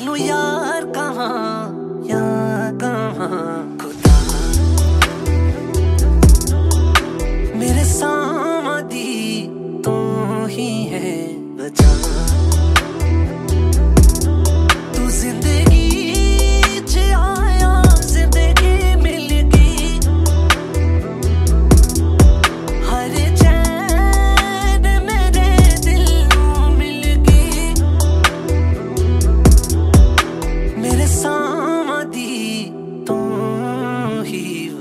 लूँ यार कहा यार कहा? खुदा। मेरे सामदी तू तो ही है बचा।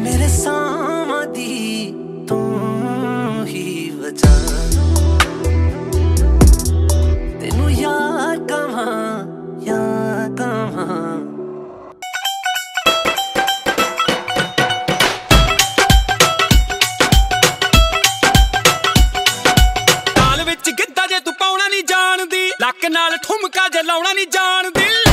ਮੇਰੇ ਸਾਹਾਂ ਦੀ ਤੂੰ ਹੀ ਵਜਾ। ਤੈਨੂੰ ਯਾਦ ਲੱਕ ਨਾਲ ਠੁਮਕਾ ਜੇ ਲਾਉਣਾ ਨਹੀਂ ਜਾਣਦੀ।